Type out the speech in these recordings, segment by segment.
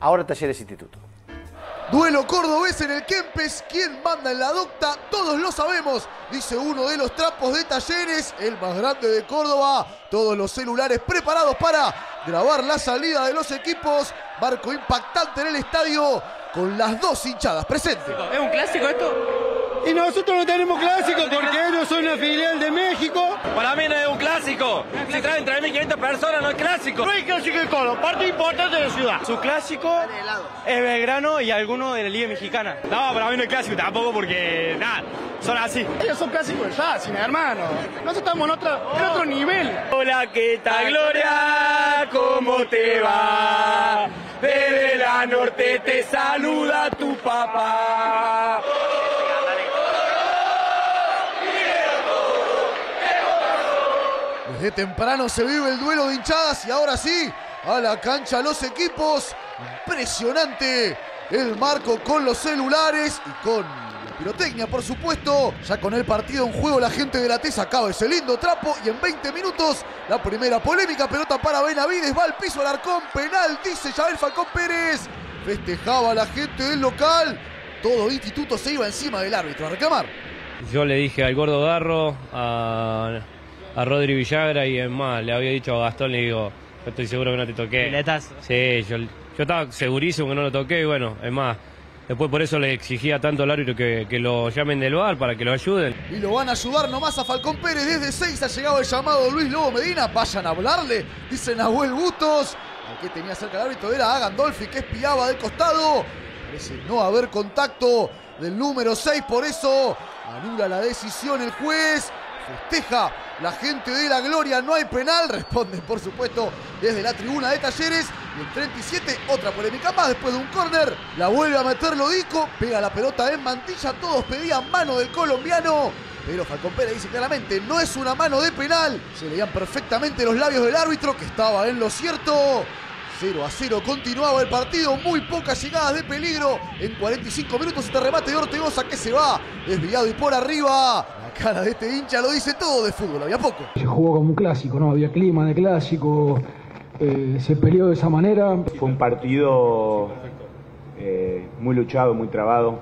ahora Talleres Instituto. Duelo cordobés en el Kempes. ¿Quién manda en la docta? Todos lo sabemos. Dice uno de los trapos de talleres, el más grande de Córdoba. Todos los celulares preparados para grabar la salida de los equipos. Barco impactante en el estadio con las dos hinchadas presentes. ¿Es un clásico esto? Y nosotros no tenemos clásico porque ellos son una filial de México. Para mí no es clásico. Si traen 3.500 personas no es clásico. No es clásico de Colo, parte importante de la ciudad. Su clásico es Belgrano y alguno de la Liga Mexicana. No, para mí no es clásico tampoco porque, nada, son así. Ellos son clásicos ya, sin hermano. Nosotros estamos en otro, en otro nivel. Hola, ¿qué tal, Gloria? ¿Cómo te va? Desde la norte te saluda tu papá. Desde temprano se vive el duelo de hinchadas y ahora sí, a la cancha los equipos. Impresionante el marco con los celulares y con la pirotecnia, por supuesto. Ya con el partido en juego, la gente de la T sacaba ese lindo trapo y en 20 minutos la primera polémica. Pelota para Benavides, va al piso al arcón, penal, dice Yael Falcón Pérez. Festejaba la gente del local. Todo instituto se iba encima del árbitro a reclamar. Yo le dije al gordo Garro, a, a Rodri Villagra y es más, le había dicho a Gastón, le digo, yo estoy seguro que no te toqué. Piletazo. Sí, yo, yo estaba segurísimo que no lo toqué y bueno, es más, después por eso le exigía tanto al árbitro que, que lo llamen del bar para que lo ayuden. Y lo van a ayudar nomás a Falcón Pérez. Desde 6 ha llegado el llamado Luis Lobo Medina. Vayan a hablarle, dice Nahuel Bustos. Al que tenía cerca el árbitro era a Gandolfi, que espiaba del costado. Parece no haber contacto del número 6, por eso anula la decisión el juez. Festeja la gente de la gloria, no hay penal. Responden, por supuesto, desde la tribuna de Talleres. Y en 37, otra polémica más después de un córner. La vuelve a meter Lodico, pega la pelota en mantilla. Todos pedían mano del colombiano. Pero Falcón Pérez dice claramente, no es una mano de penal. Se leían perfectamente los labios del árbitro, que estaba en lo cierto. 0 a 0 continuaba el partido, muy pocas llegadas de peligro. En 45 minutos este remate de Ortegoza que se va desviado y por arriba. Cara de este hincha lo dice todo de fútbol, había poco. Se jugó como un clásico, ¿no? Había clima de clásico, eh, se peleó de esa manera. Fue un partido eh, muy luchado, muy trabado.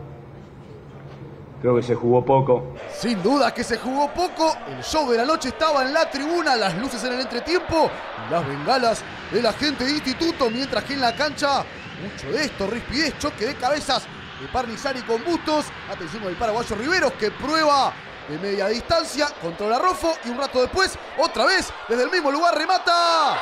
Creo que se jugó poco. Sin duda que se jugó poco. El show de la noche estaba en la tribuna, las luces en el entretiempo y las bengalas de la gente de instituto, mientras que en la cancha mucho de esto, rispidez, choque de cabezas de Parnizari con Bustos. Atención del paraguayo Riveros que prueba de media distancia, controla Rofo y un rato después, otra vez, desde el mismo lugar remata.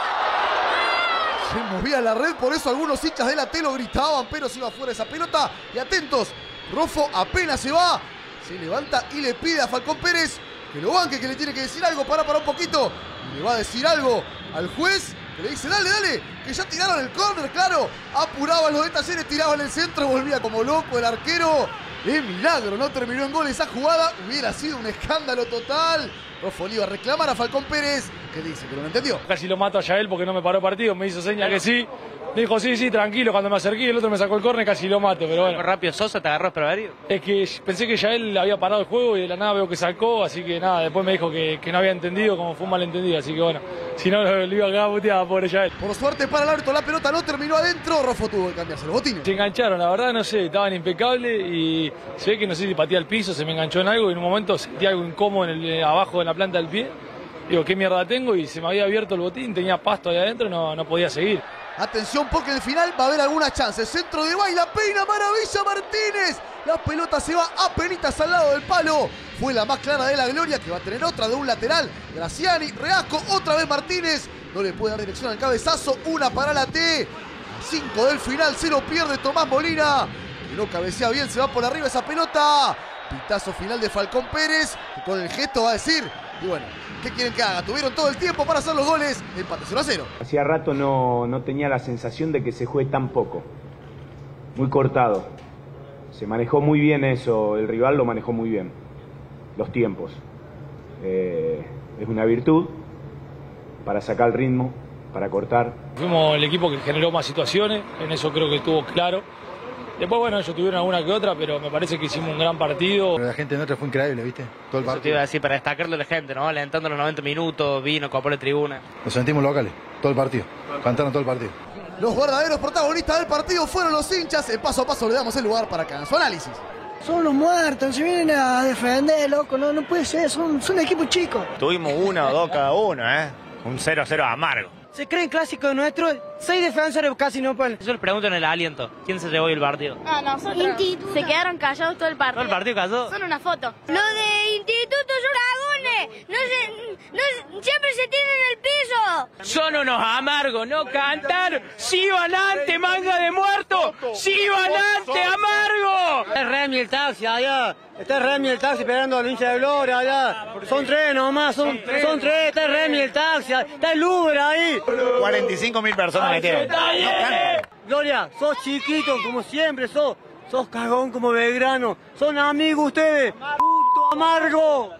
Se movía la red, por eso algunos hinchas de la telo gritaban, pero se iba fuera esa pelota. Y atentos, Rofo apenas se va, se levanta y le pide a Falcón Pérez que lo banque, que le tiene que decir algo, para para un poquito. Y le va a decir algo al juez, que le dice, dale, dale, que ya tiraron el córner, claro. Apuraban los de Talleres, tiraban el centro, volvía como loco el arquero. ¡Qué milagro! No terminó en gol esa jugada. Hubiera sido un escándalo total. Rofo le iba a reclamar a Falcón Pérez, que dice que no lo entendió. Casi lo mato a Yael porque no me paró partido, me hizo seña que sí. Dijo, sí, sí, tranquilo, cuando me acerqué el otro me sacó el córner, casi lo mato, pero bueno. Rápido Sosa te agarró desprevenido. Es que pensé que Yael había parado el juego y de la nada veo que sacó, así que nada, después me dijo que, que no había entendido, como fue un malentendido, así que bueno, si no lo, lo iba a quedar puteada, pobre Yael. Por suerte para el árbitro, la pelota no terminó adentro. Rofo tuvo que cambiarse los botines. Se engancharon, la verdad no sé, estaban impecables y se ve que no sé si patía al piso, se me enganchó en algo y en un momento sentí algo incómodo en el, abajo de la planta del pie. Digo, ¿qué mierda tengo? Y se me había abierto el botín, tenía pasto ahí adentro y no, no podía seguir. Atención porque en el final va a haber alguna chance. Centro de baila, peina, maravilla Martínez. La pelota se va a penitas al lado del palo. Fue la más clara de la gloria que va a tener otra de un lateral. Graciani, Reasco, otra vez Martínez. No le puede dar dirección al cabezazo. Una para la T. Cinco del final, se lo pierde Tomás Molina. Que no cabecea bien, se va por arriba esa pelota. Pitazo final de Falcón Pérez. Con el gesto va a decir. Y bueno, ¿qué quieren que haga? Tuvieron todo el tiempo para hacer los goles. Empate 0 a 0. Hacía rato no, no tenía la sensación de que se juegue tan poco. Muy cortado. Se manejó muy bien eso, el rival lo manejó muy bien. Los tiempos. Eh, es una virtud para sacar el ritmo, para cortar. Fuimos el equipo que generó más situaciones, en eso creo que estuvo claro. Después, bueno, ellos tuvieron alguna que otra, pero me parece que hicimos un gran partido. Pero la gente de nuestra fue increíble, ¿viste? Todo el Eso te partido. iba a decir, para destacarlo la gente, ¿no? Alentando los 90 minutos, vino, copó la tribuna. Nos sentimos locales, todo el partido. Cantaron todo el partido. Los verdaderos protagonistas del partido fueron los hinchas. En paso a paso le damos el lugar para que hagan su análisis. Son los muertos, se vienen a defender, loco, no, no puede ser, son, son equipos chicos. Tuvimos uno o dos cada uno, ¿eh? Un 0-0 amargo. Se creen clásicos nuestros, seis defensores casi no pueden. Yo les pregunto en el aliento, ¿quién se llevó el partido? Ah, nosotros. Se quedaron callados todo el partido. ¿Todo el partido callado? Son una foto. Lo de Instituto son dragones. No se, no, siempre se tienen en el piso. Son unos amargos, no cantar. ¡Sí, adelante, manga de muerto! ¡Sí, adelante, amargo! Está Remy el taxi allá. Está Remy el taxi esperando al hincha de Gloria allá. Son tres nomás, son, son tres. Está Remy el taxi, está el Uber ahí. 45 mil personas metieron. Gloria, sos chiquito como siempre, sos, sos cagón como Belgrano. Son amigos ustedes. Puto amargo.